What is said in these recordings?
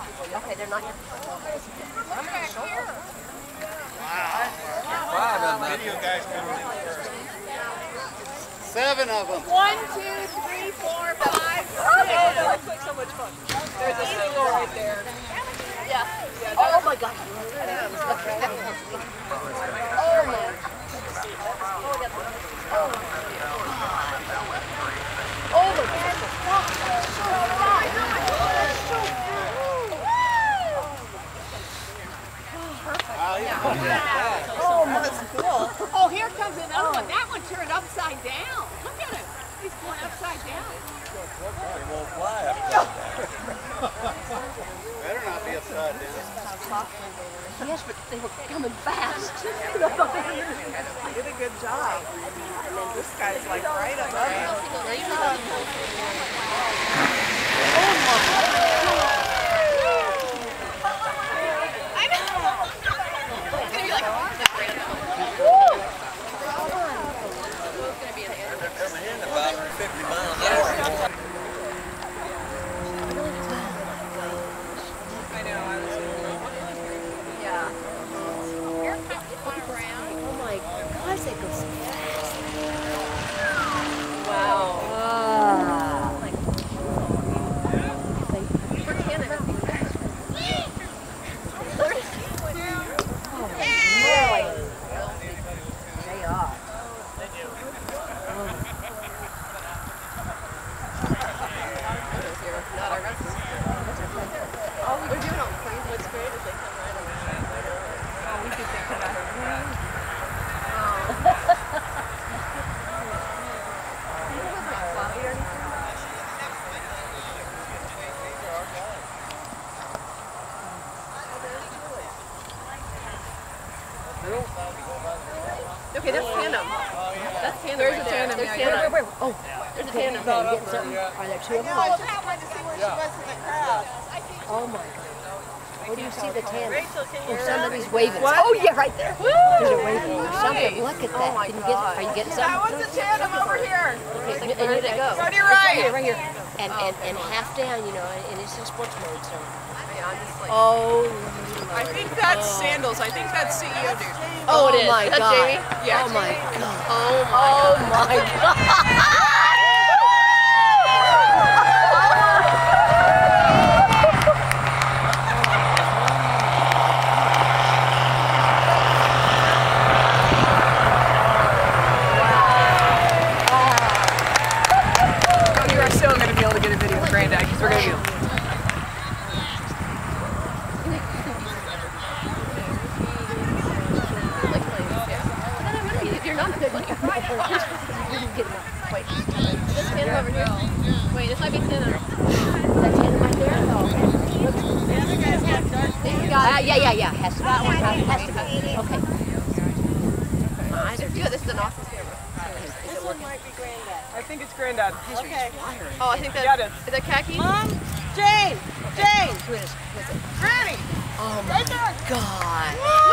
Okay, they're not. Video guys coming in first. Seven of them. One, two, three, four, five, six. Oh, that looks like so much fun. There's a single right there. Yeah. Oh my gosh. Oh man. Oh my gosh. Oh, that's cool. Oh, here comes another oh. one. That one turned upside down. Look at him. He's going upside down. He won't fly Better not be upside down. Yes, but they were coming fast. Did a good job. And then this guy's like right above him. Yeah. Oh my gosh, they go so fast. Wow. Ah. For Canada. They are. All we're doing on planes looks great is they come right around. Oh, we could think about it. Okay, that's tandem. That's tandem. There's a tandem. There's tandem. Wait, wait, wait. Oh, There's a tandem. okay, getting something. Are there two of them? that one to see where she was in the crowd. Oh my god. Where do you see the tandem? Rachel, can Oh, you somebody's waving. What? Oh yeah, right there. There's a waving. There's something. Nice. Look at Oh that. my Can you get? God. Are you getting That was the tandem over here. Okay, and where did it go? Go to your It's right. Right here, right here. And and and oh, half down, you know, and it's in sports mode. So. Yeah, I'm just like, Oh. I think that's oh. sandals. I think that's CEO dude. Oh, it oh is. my Is that god. Jamie? Yeah. Oh my god. Oh my Oh my god. Oh, you are still going to be able to get a video of Granddad because we're going to do If you're not good, you're right. You didn't get enough. Wait. This tandem over here. Wait, this might be tandem. That tandem right there? Oh, okay. Uh, yeah, yeah, yeah. Has to be. Has to be. Okay. Good. This is an awesome camera. Is it working? I think it's Granddad. Okay. Oh, I think that's, is that khaki? Mom, Jane, Jane, Who is? Who is it? Granny! Oh my god.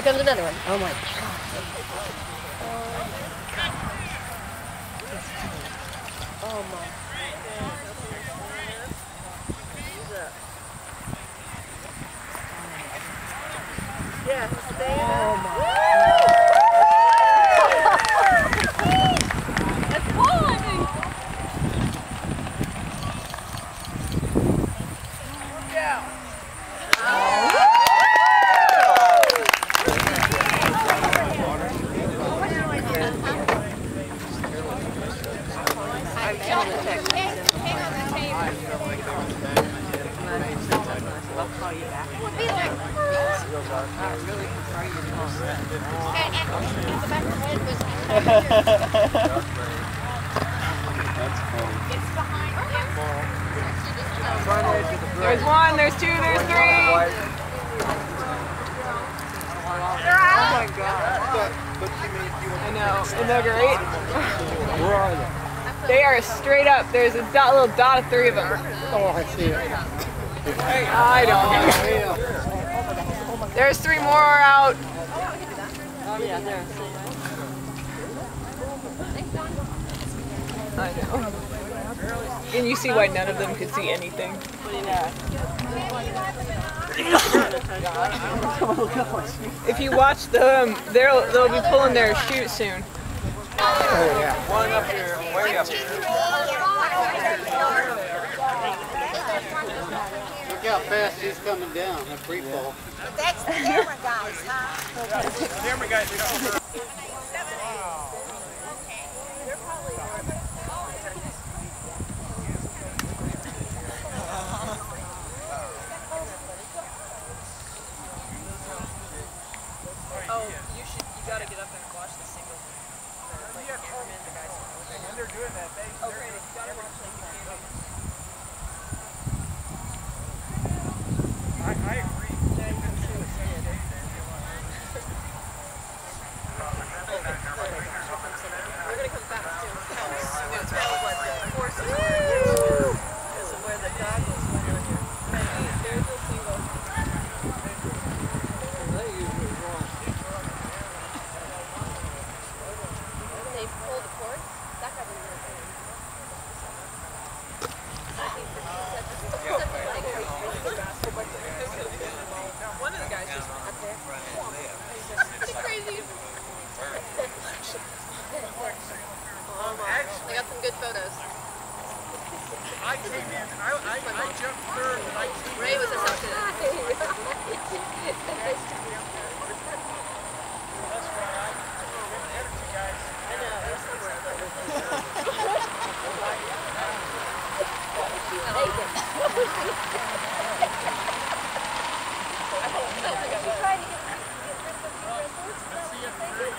Here comes another one. Oh my god. Oh my. There's one, there's two, there's three. Oh my god. I know, isn't that great? Where are they? They are straight up. There's a dot, little dot of three of them. Oh, I see it. I don't know. There's three more out. Oh, yeah, there. I know. And you see why none of them could see anything. if you watch them, um, they'll they'll be pulling their chute soon. Oh yeah. One up here, way up here. Look how fast he's coming down, A free fall. But that's the camera guys, huh? camera guys, And when they're doing that, they, okay. they're, they're, they're